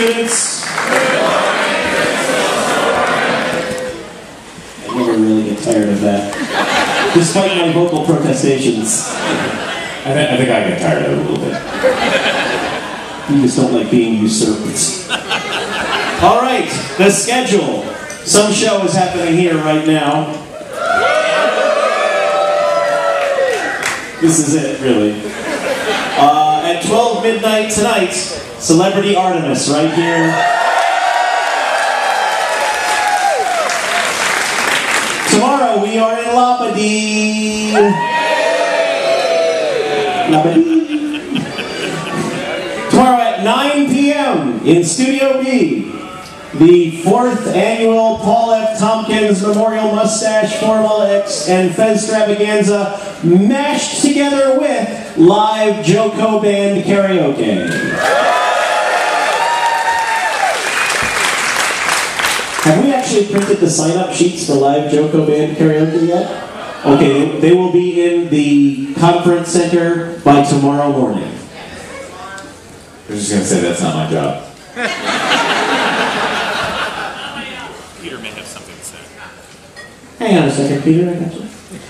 students. I never really get tired of that. Despite my vocal protestations. I, th- I think I get tired of it a little bit. You just don't like being usurped. All right, the schedule. Some show is happening here right now. This is it, really. Uh, at 12 midnight tonight, Celebrity Artemis right here. Tomorrow we are in Labadee. Labadee. Tomorrow at 9 p.m. in Studio B, the fourth annual Paul F. Tompkins Memorial Mustache Formal X and Fezstravaganza mashed together with live JoCo Band karaoke. Have we actually printed the sign-up sheets for live JoCo Band karaoke yet? Okay, they, they will be in the conference center by tomorrow morning. I was just gonna say that's not my job. Peter may have something to say. Hang on a second, Peter, I got you.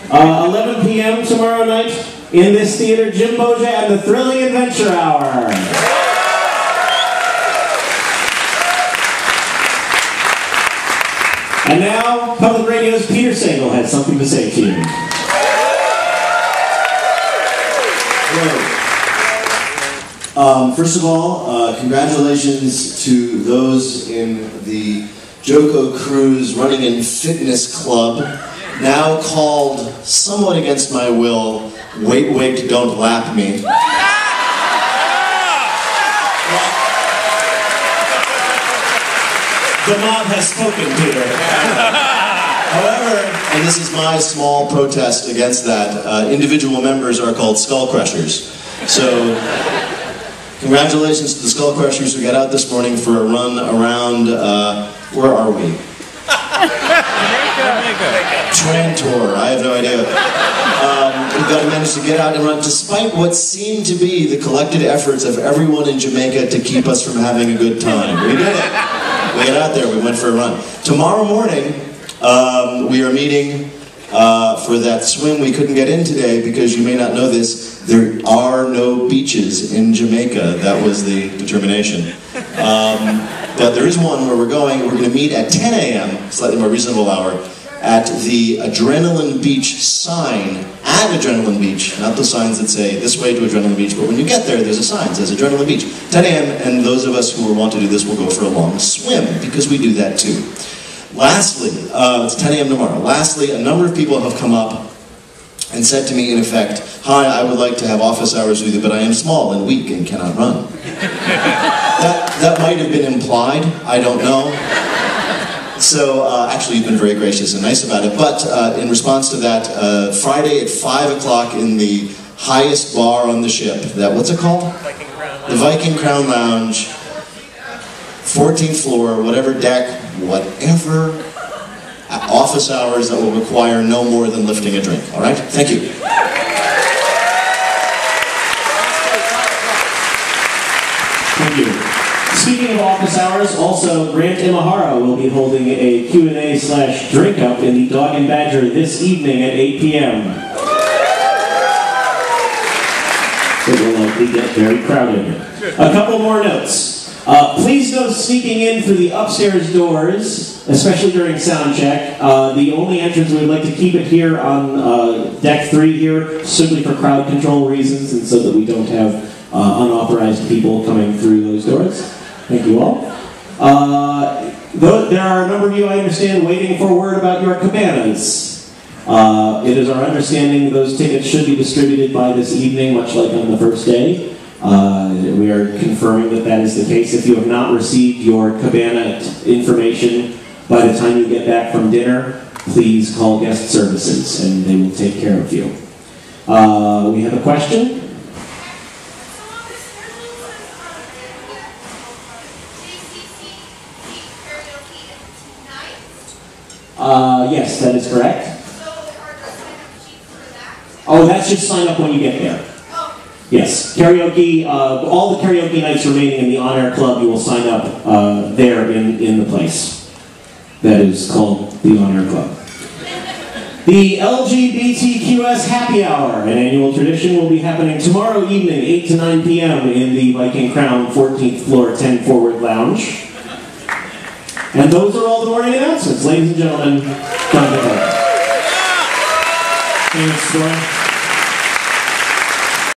Uh, 11 p.m. tomorrow night in this theater, Jim Boggia and the Thrilling Adventure Hour. And now, Public Radio's Peter Sagal has something to say to you. Um, first of all, uh, congratulations to those in the JoCo Cruise Running and Fitness Club, now called, somewhat against my will, Wait, Wait, Don't Lap Me. The mob has spoken, Peter. However, and this is my small protest against that, uh, individual members are called Skull Crushers. So, congratulations to the Skull Crushers who got out this morning for a run around, uh, where are we? Jamaica, Trantor, I have no idea. Um, we got to manage to get out and run, despite what seemed to be the collected efforts of everyone in Jamaica to keep us from having a good time. We did it. We got out there, we went for a run. Tomorrow morning, um, we are meeting uh, for that swim we couldn't get in today because you may not know this, there are no beaches in Jamaica. That was the determination. Um, but there is one where we're going. We're going to meet at 10 a.m., slightly more reasonable hour, at the Adrenaline Beach sign at Adrenaline Beach. Not the signs that say this way to Adrenaline Beach, but when you get there, there's a sign that says Adrenaline Beach. 10 a.m., and those of us who want to do this will go for a long swim because we do that too. Lastly, uh, it's 10 a.m. tomorrow. Lastly, a number of people have come up and said to me, in effect, Hi, I would like to have office hours with you, but I am small and weak and cannot run. that, that might have been implied, I don't know. So, uh, actually, you've been very gracious and nice about it. But uh, in response to that, uh, Friday at 5 o'clock in the highest bar on the ship, that what's it called? Viking Crown The Viking Crown Lounge, 14th floor, whatever deck, whatever uh, office hours that will require no more than lifting a drink. All right? Thank you. Thank you. Speaking of office hours, also Grant Imahara will be holding a Q&A slash drink up in the Dog and Badger this evening at 8 p.m. It will likely get very crowded. A couple more notes. Uh, please no sneaking in through the upstairs doors, especially during sound check. Uh, the only entrance we would like to keep it here on uh, deck three here, simply for crowd control reasons, and so that we don't have uh, unauthorized people coming through those doors. Thank you all. Uh, there are a number of you, I understand, waiting for word about your cabanas. Uh, it is our understanding those tickets should be distributed by this evening, much like on the first day. Uh, we are confirming that that is the case. If you have not received your cabana information by the time you get back from dinner, please call guest services and they will take care of you. Uh, we have a question. Uh, yes, that is correct. Oh, that's just sign up when you get there. Yes, karaoke. Uh, all the karaoke nights remaining in the On Air Club, you will sign up uh, there in, in the place that is called the On Air Club. The LGBTQS Happy Hour, an annual tradition, will be happening tomorrow evening, 8 to 9 p.m. in the Viking Crown 14th floor 10 Forward Lounge. And those are all the morning announcements. Ladies and gentlemen, Clark. Thanks.